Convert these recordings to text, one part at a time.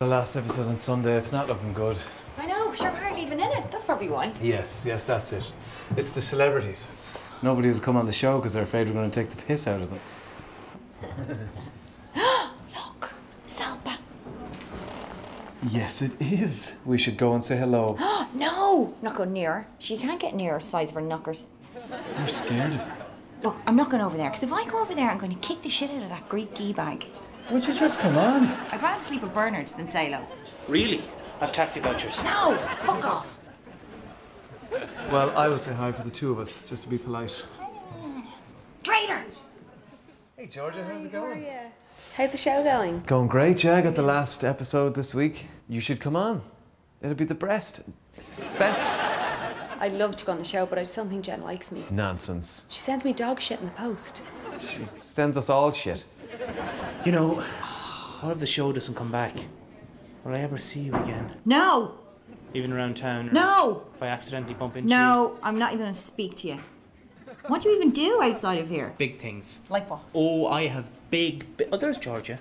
The last episode on Sunday, it's not looking good. I know, sure, I'm hardly even in it. That's probably why. Yes, yes, that's it. It's the celebrities. Nobody will come on the show because they're afraid we're going to take the piss out of them. Look, Salpa. Yes, it is. We should go and say hello. No, not go near her. She can't get near her size of her knockers. You're scared of her. Look, I'm not going over there, because if I go over there, I'm going to kick the shit out of that Greek gee bag. Would you just come on? I'd rather sleep with Bernard than Salpa. Really? I've taxi vouchers. No, fuck off. Well, I will say hi for the two of us, just to be polite. Traitor! Hey, Georgia, how's it going? How's the show going? Going great, yeah. I got the last episode this week. You should come on. It'll be the best. Best. I'd love to go on the show, but I just don't think Jen likes me. Nonsense. She sends me dog shit in the post. She sends us all shit. You know, what if the show doesn't come back? Will I ever see you again? No, Even around town? no, If I accidentally bump into you? no, I'm not even going to speak to you. What do you even do outside of here? Big things. Like what? Oh, I have big. bi- Oh, there's Georgia.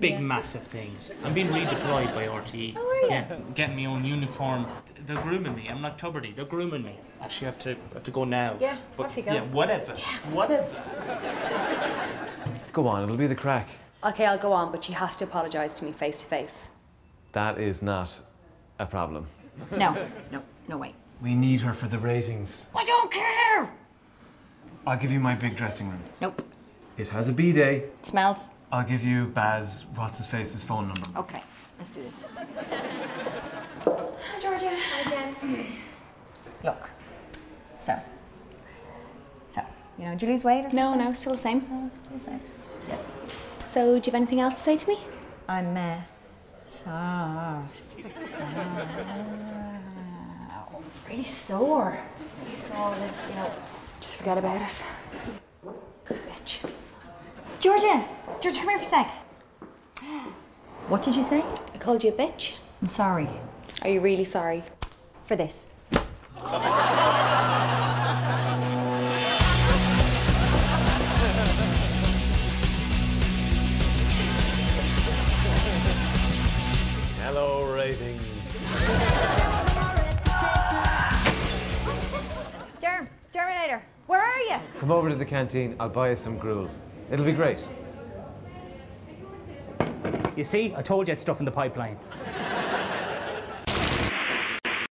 Big, massive things. I'm being redeployed by RTE. Oh, are you? Yeah, getting my own uniform. They're grooming me. I'm like Tubridy. They're grooming me. Actually, I have to I have to go now. Yeah, but off you go. yeah, whatever. Whatever. Go on, it'll be the crack. Okay, I'll go on, but she has to apologise to me face to face. That is not a problem. No, no, no way. We need her for the ratings. I don't care! I'll give you my big dressing room. Nope. It has a B day. Smells. I'll give you Baz, what's his face's phone number. Okay, let's do this. Hi, Georgia. Hi, Jen. Look. So. So, you know, Julie's you lose weight or something? No, no, still the same. Oh, still the same. So, do you have anything else to say to me? I'm uh, sore. really sore. Really sore. This, you know. Just forget about it. Bitch. Georgia! Georgia, come here for a sec. What did you say? I called you a bitch. I'm sorry Are you really sorry? for this. Come over to the canteen. I'll buy you some gruel. It'll be great. You see, I told you I had stuff in the pipeline.